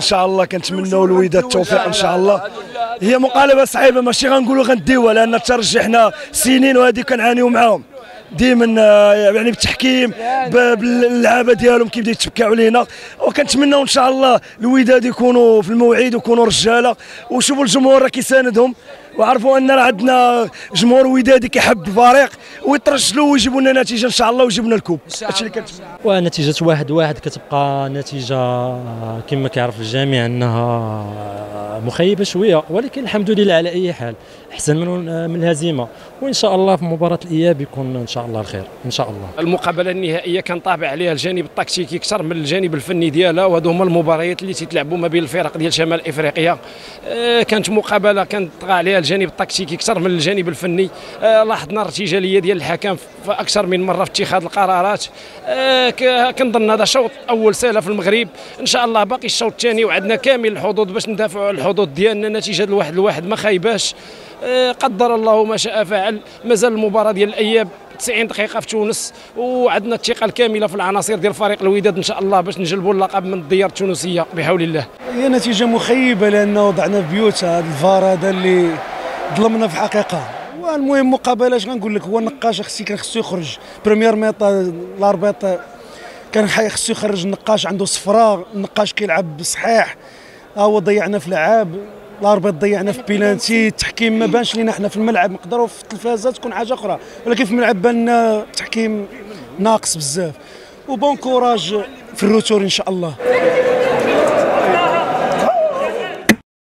شاء الله كنتمنوا الوداد التوفيق إن شاء الله. هي مقالبة صعيبة ماشي غنقولوا غنديوها لأن الترجي حنا سنين وهذه كنعانيو معاهم. ديما آه، يعني بالتحكيم باللعابة ديالهم كيبدا يتفكعوا لينا. وكنتمنوا إن شاء الله الوداد يكونوا في الموعد ويكونوا رجالة. وشوفوا الجمهور راه كيساندهم وعرفوا أن راه عندنا جمهور ودادي كيحب الفريق ويترجلوا ويجيبوا لنا نتيجة إن شاء الله ويجيبوا لنا الكوب. هادشي اللي كنتمنى ونتيجة واحد واحد كتبقى نتيجة كما كيعرف الجميع أنها مخيبة شوية ولكن الحمد لله على أي حال أحسن من من الهزيمة وإن شاء الله في مباراة الإياب يكون إن شاء الله الخير إن شاء الله. المقابلة النهائية كان طابع عليها الجانب التكتيكي أكثر من الجانب الفني ديالها وهذو هما المباريات اللي تيتلعبوا ما بين الفرق ديال شمال إفريقيا. آه، كانت مقابلة كانت طغى عليها الجانب التكتيكي أكثر من الجانب الفني. آه، لاحظنا الارتجالية ديال الحكم في أكثر من مرة في اتخاذ القرارات. آه، كنظن هذا شوط أول سهلة في المغرب. إن شاء الله باقي الشوط الثاني وعندنا كامل الحظوظ باش ندافعوا على الحظوظ ديالنا نتيجه الواحد الواحد ما خايباش آه، قدر الله ما شاء فعل. مازال المباراة ديال الأياب 90 دقيقة في تونس وعندنا الثقة الكاملة في العناصر ديال فريق الوداد إن شاء الله باش نجلبوا اللقب من الديار التونسية بحول الله. هي نتيجة مخيبة لأنه وضعنا في بيوتها هذا الفار هذا اللي ظلمنا في الحقيقة والمهم مقابلة اش غنقول لك؟ هو النقاش خصي كان خصو يخرج. première mi-temps ال arbitre كان خصو يخرج النقاش عنده صفراء النقاش كيلعب صحيح. هو ضيعنا في لعاب ال arbitre ضيعنا في بيلانتي التحكيم ما بانش لينا حنا في الملعب نقدروا في التلفازة تكون حاجة أخرى ولكن في الملعب بان التحكيم ناقص بزاف. و bon courage في ال retour إن شاء الله.